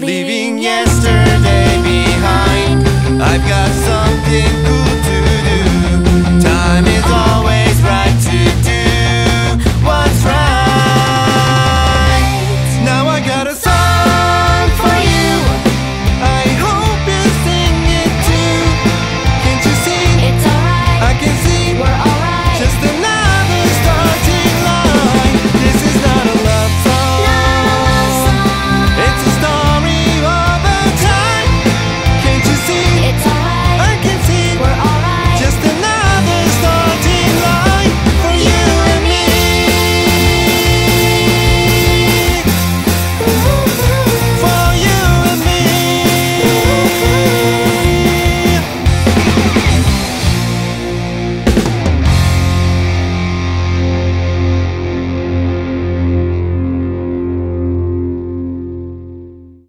leaving yesterday behind. I've got some.